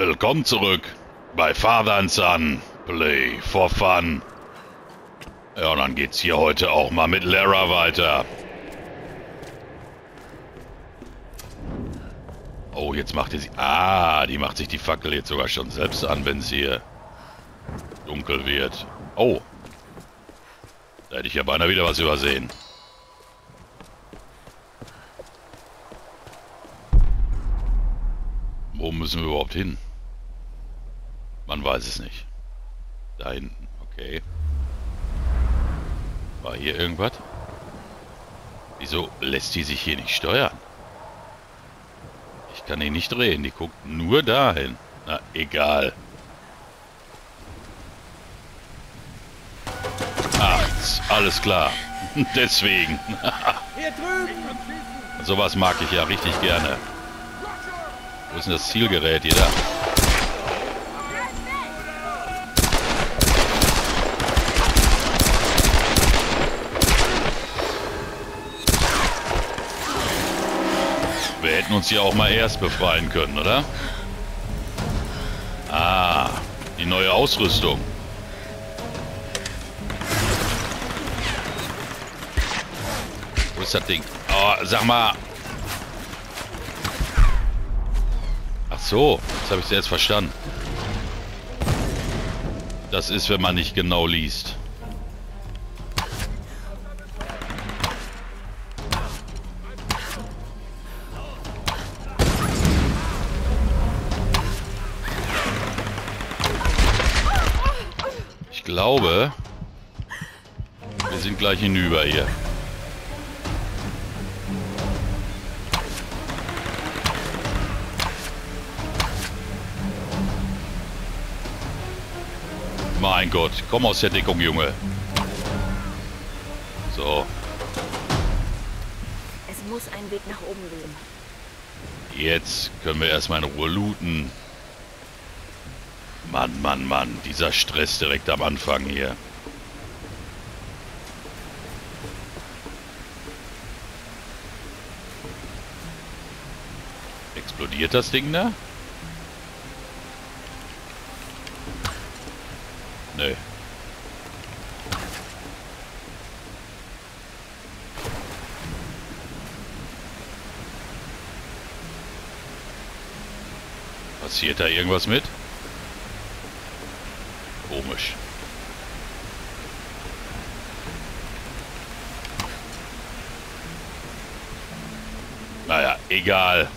Willkommen zurück bei Father and Son. Play for fun. Ja, und dann geht's hier heute auch mal mit Lara weiter. Oh, jetzt macht sie... Ah, die macht sich die Fackel jetzt sogar schon selbst an, wenn es hier dunkel wird. Oh. Da hätte ich ja beinahe wieder was übersehen. Wo müssen wir überhaupt hin? Man weiß es nicht. Da hinten, okay. War hier irgendwas? Wieso lässt die sich hier nicht steuern? Ich kann ihn nicht drehen, die guckt nur dahin. Na, egal. Ach, alles klar. Deswegen. Hier drüben! Sowas mag ich ja richtig gerne. Wo ist denn das Zielgerät? Hier da. Wir hätten uns hier auch mal erst befreien können, oder? Ah, die neue Ausrüstung. Wo ist das Ding? Oh, sag mal, so, das habe ich jetzt verstanden. Das ist, wenn man nicht genau liest. Ich glaube, wir sind gleich hinüber hier. Mein Gott, komm aus der Deckung, Junge. So. Es muss einen Weg nach oben geben. Jetzt können wir erstmal in Ruhe looten. Mann, Mann, Mann. Dieser Stress direkt am Anfang hier. Explodiert das Ding da? Nö. Passiert da irgendwas mit? Egal.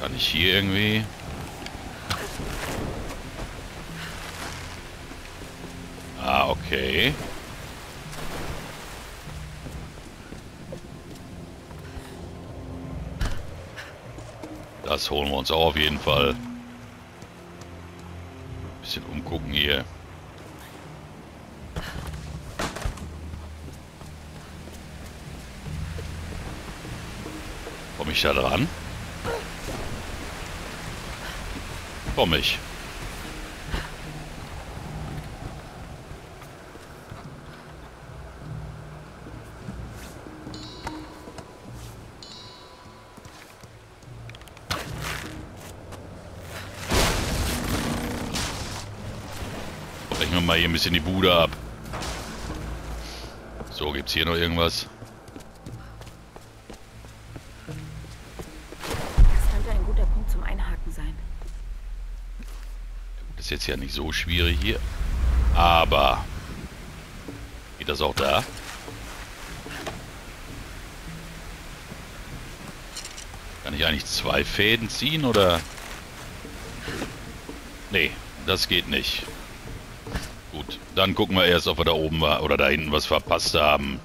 Kann ich hier irgendwie... Ah, okay. Das holen wir uns auch auf jeden Fall. Bisschen umgucken hier. Komme ich da dran? Komme ich. Brechen wir mal hier ein bisschen die Bude ab. So, gibt's hier noch irgendwas? Jetzt ja nicht so schwierig hier. Aber... Geht das auch da? Kann ich eigentlich zwei Fäden ziehen, oder? Nee, das geht nicht. Gut, dann gucken wir erst, ob wir da oben oder da hinten was verpasst haben.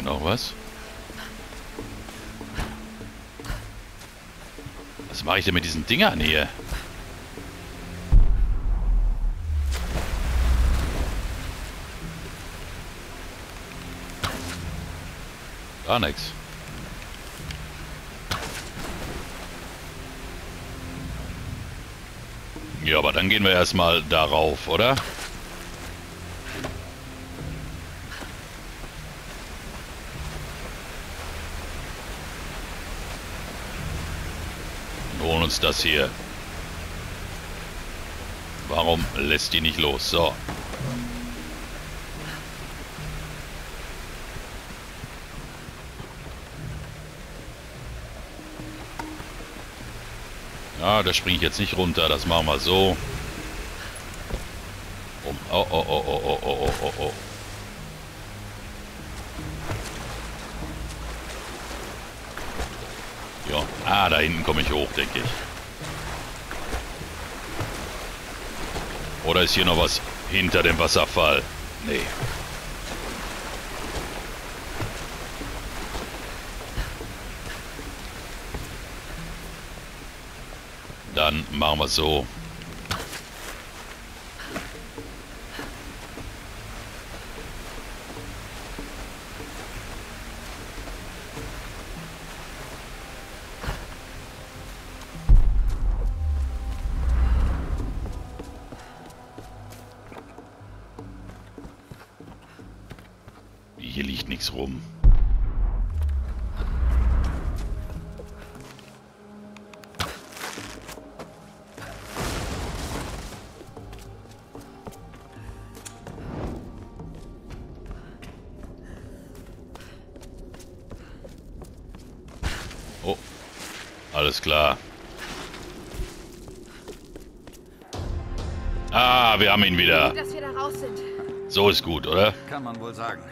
Hier noch was? Was mache ich denn mit diesen Dingern hier? Gar nichts. Ja, aber dann gehen wir erstmal darauf, oder? Und holen uns das hier. Warum lässt die nicht los? So. Ja, da springe ich jetzt nicht runter. Das machen wir so. Um. Oh, oh, oh, oh, oh, oh, oh, oh, Ah, da hinten komme ich hoch, denke ich. Oder ist hier noch was hinter dem Wasserfall? Nee. Dann machen wir es so. Nichts rum. Oh, alles klar. Ah, wir haben ihn wieder. Gut, dass wir da raus sind. So ist gut, oder? Kann man wohl sagen.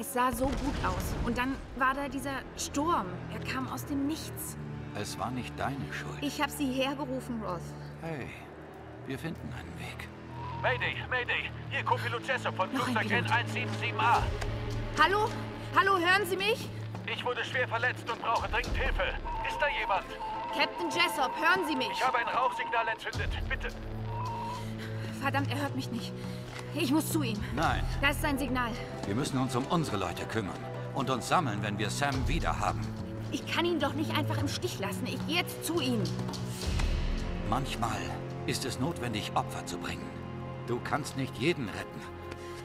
Es sah so gut aus. Und dann war da dieser Sturm. Er kam aus dem Nichts. Es war nicht deine Schuld. Ich habe sie hergerufen, Roth. Hey, wir finden einen Weg. Mayday, Mayday, hier Copilot Jessup von Flugzeug Pilot. N177A. Hallo? Hallo, hören Sie mich? Ich wurde schwer verletzt und brauche dringend Hilfe. Ist da jemand? Captain Jessop, hören Sie mich? Ich habe ein Rauchsignal entzündet. Bitte. Verdammt, er hört mich nicht. Ich muss zu ihm. Nein, Da ist sein Signal. wir müssen uns um unsere Leute kümmern und uns sammeln, wenn wir Sam wieder haben. Ich kann ihn doch nicht einfach im Stich lassen. Ich gehe jetzt zu ihm. Manchmal ist es notwendig, Opfer zu bringen. Du kannst nicht jeden retten.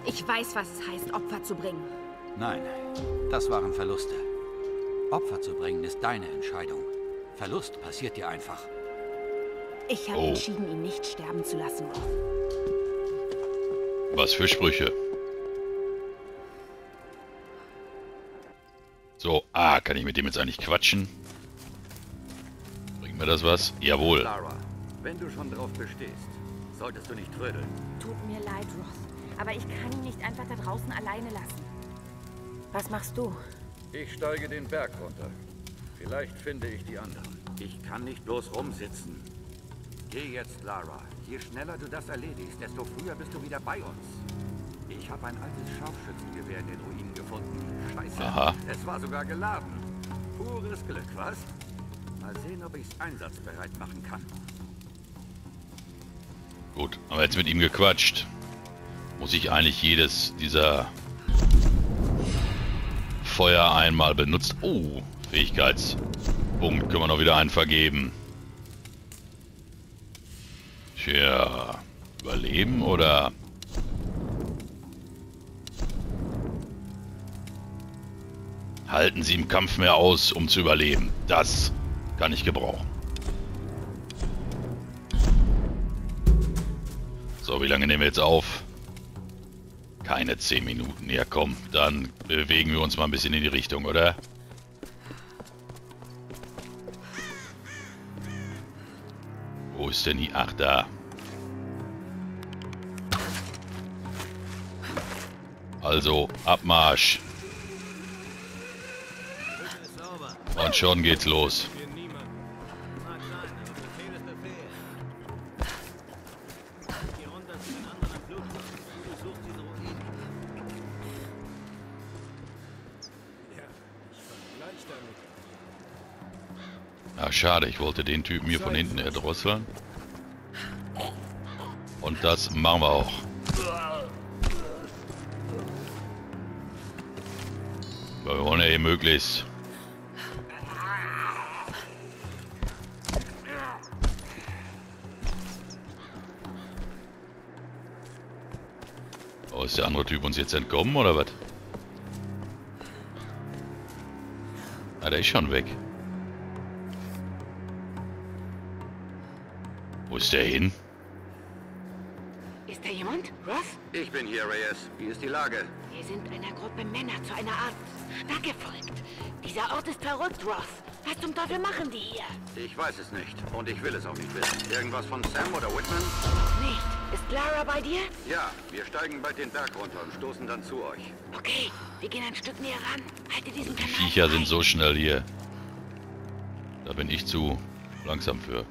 Ich weiß, was es heißt, Opfer zu bringen. Nein, das waren Verluste. Opfer zu bringen ist deine Entscheidung. Verlust passiert dir einfach. Ich habe Oh. entschieden, ihn nicht sterben zu lassen. Was für Sprüche. So, ah, kann ich mit dem jetzt eigentlich quatschen? Bringt mir das was? Jawohl. Lara, wenn du schon drauf bestehst, solltest du nicht trödeln. Tut mir leid, Roth. Aber ich kann ihn nicht einfach da draußen alleine lassen. Was machst du? Ich steige den Berg runter. Vielleicht finde ich die anderen. Ich kann nicht bloß rumsitzen. Geh jetzt, Lara. Je schneller du das erledigst, desto früher bist du wieder bei uns. Ich habe ein altes Scharfschützengewehr in den Ruinen gefunden. Scheiße. Aha. Es war sogar geladen. Pures Glück, was? Mal sehen, ob ich es einsatzbereit machen kann. Gut, haben wir jetzt mit ihm gequatscht. Muss ich eigentlich jedes dieser Feuer einmal benutzt... Oh, Fähigkeitspunkt können wir noch wieder einen vergeben. Tja, überleben oder... Halten Sie im Kampf mehr aus, um zu überleben. Das kann ich gebrauchen. So, wie lange nehmen wir jetzt auf? Keine 10 Minuten. Ja, komm, dann bewegen wir uns mal ein bisschen in die Richtung, oder? Wo ist denn die? Ach, da. Also, Abmarsch. Und schon geht's los. Schade, ich wollte den Typen hier von hinten erdrosseln. Und das machen wir auch. Weil wir wollen ja hier möglichst... Oh, ist der andere Typ uns jetzt entkommen, oder was? Ah, der ist schon weg. Der hin? Ist da jemand? Ross? Ich bin hier, Reyes. Wie ist die Lage? Wir sind einer Gruppe Männer zu einer Art Stadt gefolgt. Dieser Ort ist verrückt, Ross. Was zum Teufel machen die hier? Ich weiß es nicht. Und ich will es auch nicht wissen. Irgendwas von Sam oder Whitman? Nicht. Ist Lara bei dir? Ja, wir steigen bald den Berg runter und stoßen dann zu euch. Okay, wir gehen ein Stück näher ran. Halte diesen Die Kanal Viecher frei. sind so schnell hier. Da bin ich zu langsam für.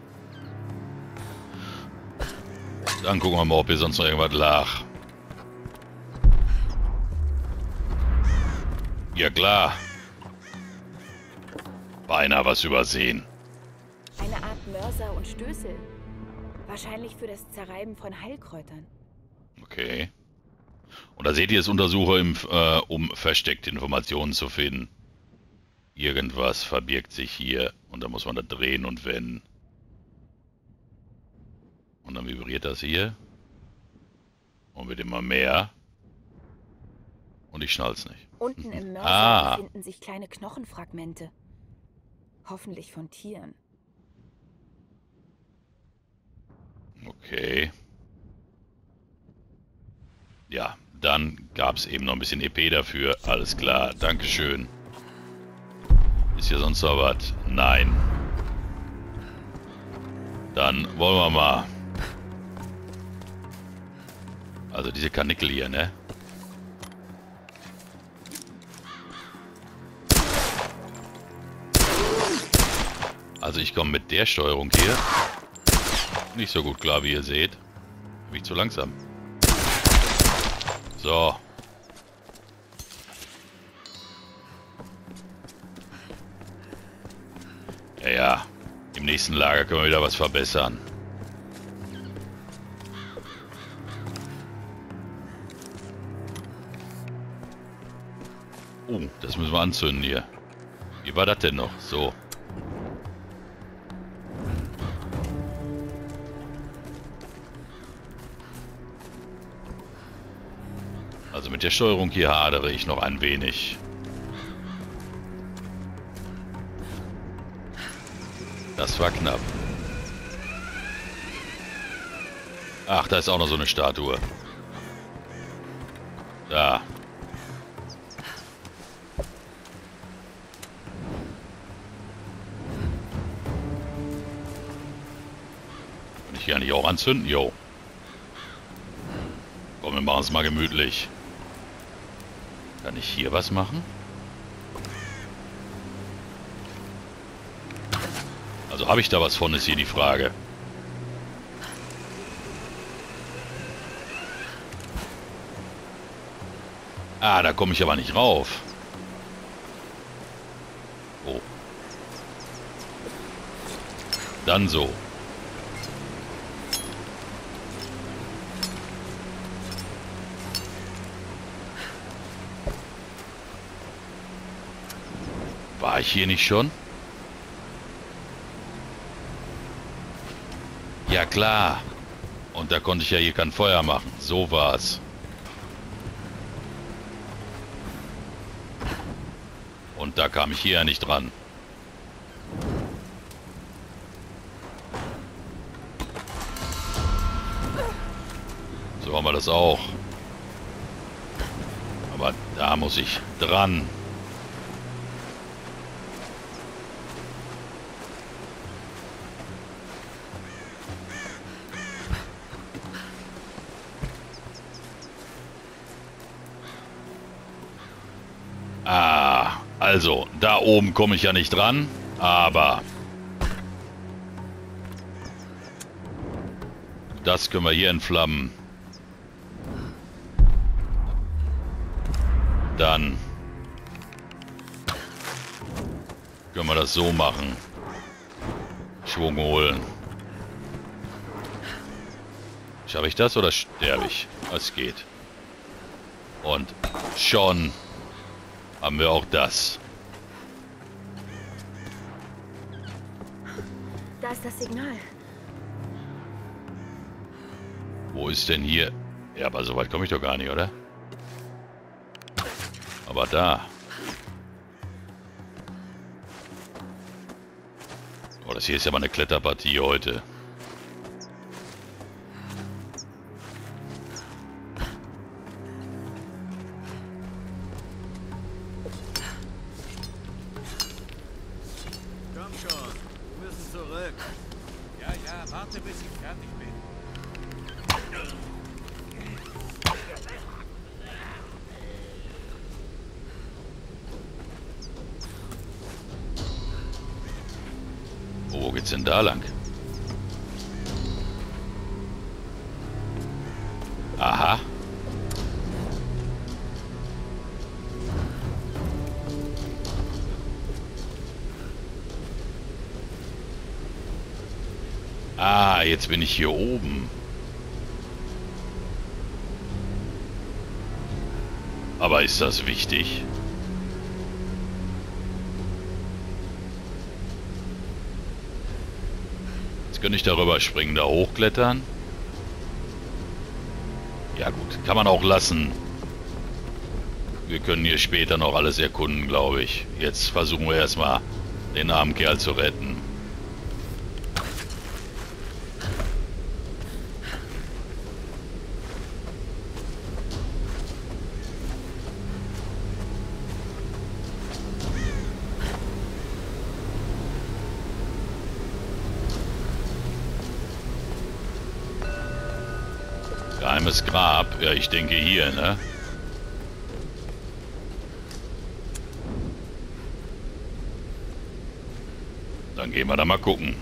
Dann gucken wir mal, ob hier sonst noch irgendwas lag. Ja klar. Beinahe was übersehen. Eine Art Mörser und Stößel. Wahrscheinlich für das Zerreiben von Heilkräutern. Okay. Und da seht ihr es Untersucher, im, äh, um versteckte Informationen zu finden. Irgendwas verbirgt sich hier und da muss man da drehen und wenden. Und dann vibriert das hier. Und wird immer mehr. Und ich schnall's nicht. Unten im Mörser Ah. befinden sich kleine Knochenfragmente. Hoffentlich von Tieren. Okay. Ja, dann gab's eben noch ein bisschen EP dafür. Alles klar, Dankeschön. Ist hier sonst noch was? Nein. Dann wollen wir mal. Also diese Karnickel hier, ne? Also ich komme mit der Steuerung hier nicht so gut klar, wie ihr seht. Bin ich zu langsam. So. Ja, ja. Im nächsten Lager können wir wieder was verbessern. Oh, das müssen wir anzünden hier. Wie war das denn noch? So. Also mit der Steuerung hier hadere ich noch ein wenig. Das war knapp. Ach, da ist auch noch so eine Statue. Da. Kann ich auch anzünden? Jo. Komm, wir machen es mal gemütlich. Kann ich hier was machen? Also habe ich da was von, ist hier die Frage. Ah, da komme ich aber nicht rauf. Oh. Dann so. Ich hier nicht schon? Ja klar. Und da konnte ich ja hier kein Feuer machen. So war's. Und da kam ich hier ja nicht dran. So haben wir das auch. Aber da muss ich dran. Also, da oben komme ich ja nicht dran, aber... Das können wir hier entflammen. Dann können wir das so machen. Schwung holen. Schaffe ich das oder sterbe ich? Es geht. Und schon haben wir auch das. Ist das Signal. Wo ist denn hier? Ja, aber so weit komme ich doch gar nicht, oder? Aber da. Oh, das hier ist ja mal eine Kletterpartie heute. Ah, jetzt bin ich hier oben. Aber ist das wichtig? Jetzt könnte ich darüber springen, da hochklettern. Ja gut, kann man auch lassen. Wir können hier später noch alles erkunden, glaube ich. Jetzt versuchen wir erstmal, den armen Kerl zu retten. Geheimes Grab. Ja, ich denke hier, ne? Dann gehen wir da mal gucken.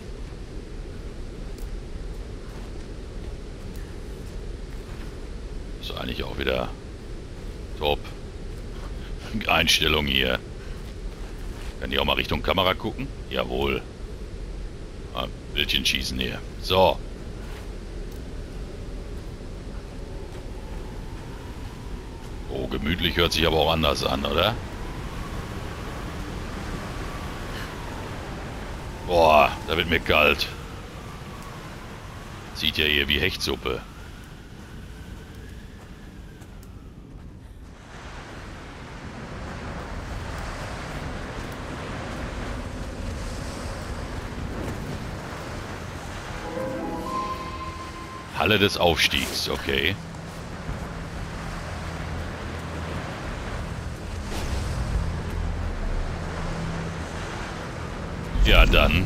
Ist eigentlich auch wieder top. Einstellung hier. Kann ich auch mal Richtung Kamera gucken? Jawohl. Ah, Bildchen schießen hier. So. Oh, gemütlich hört sich aber auch anders an, oder? Boah, da wird mir kalt. Sieht ja hier wie Hechtsuppe. Halle des Aufstiegs, okay. Ja, dann.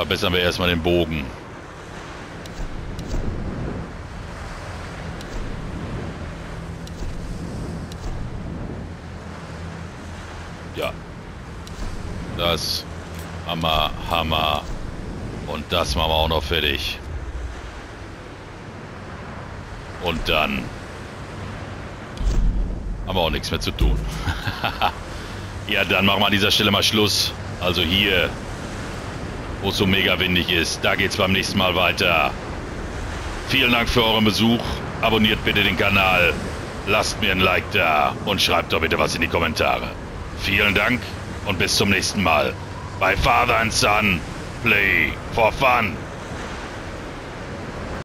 Verbessern wir erstmal den Bogen. Ja. Das Hammer, Hammer. Und das machen wir auch noch fertig. Und dann haben wir auch nichts mehr zu tun. Ja, dann machen wir an dieser Stelle mal Schluss. Also hier, wo es so mega windig ist, da geht's beim nächsten Mal weiter. Vielen Dank für euren Besuch. Abonniert bitte den Kanal. Lasst mir ein Like da und schreibt doch bitte was in die Kommentare. Vielen Dank und bis zum nächsten Mal bei Father and Son Play for Fun.